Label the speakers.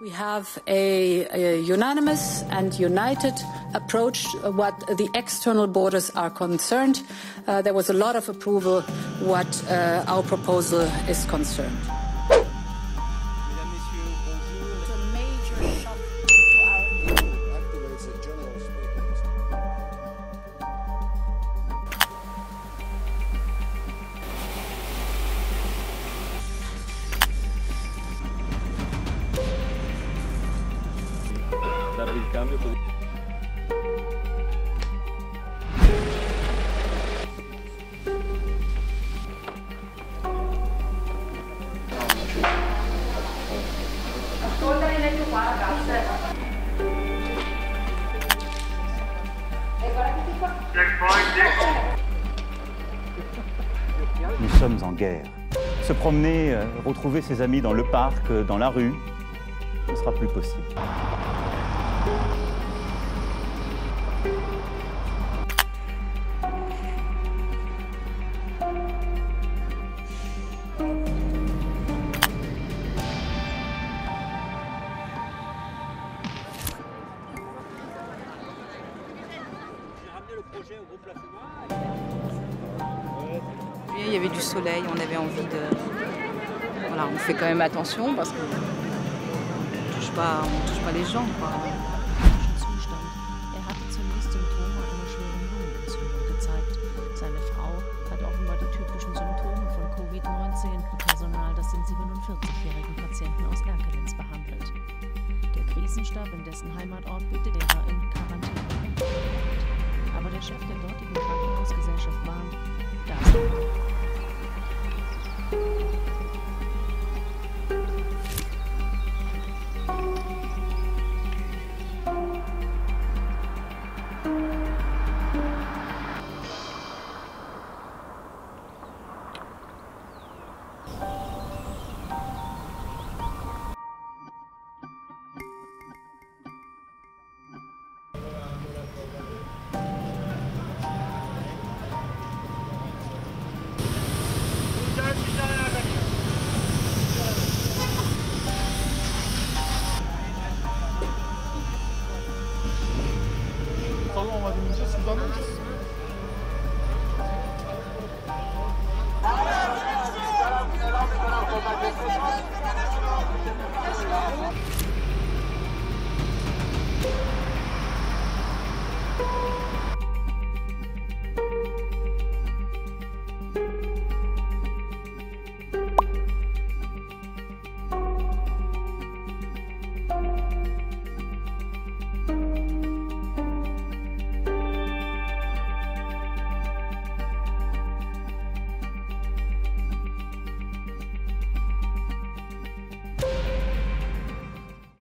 Speaker 1: We have a, a, unanimous and united approach what the external borders are concerned. Uh, there was a lot of approval what uh, our proposal is concerned.
Speaker 2: Nous sommes en guerre. Se promener, euh, retrouver ses amis dans le parc, euh, dans la rue, ne sera plus possible.
Speaker 3: Il y avait du soleil, on avait envie de. Voilà, on fait quand même attention parce que on touche pas, on touche pas les gens. Quoi.
Speaker 4: Zustand. Er hatte zunächst Symptome einer schweren Lungenentzündung gezeigt. Seine Frau hat offenbar die typischen Symptome von Covid-19 und Personal das den 47-jährigen Patienten aus Erkelenz behandelt. Der Krisenstab in dessen Heimatort bittet er in der Chef der dortigen Krankenhausgesellschaft warnt, Darsteller. alamamadığınca Sudan'da mı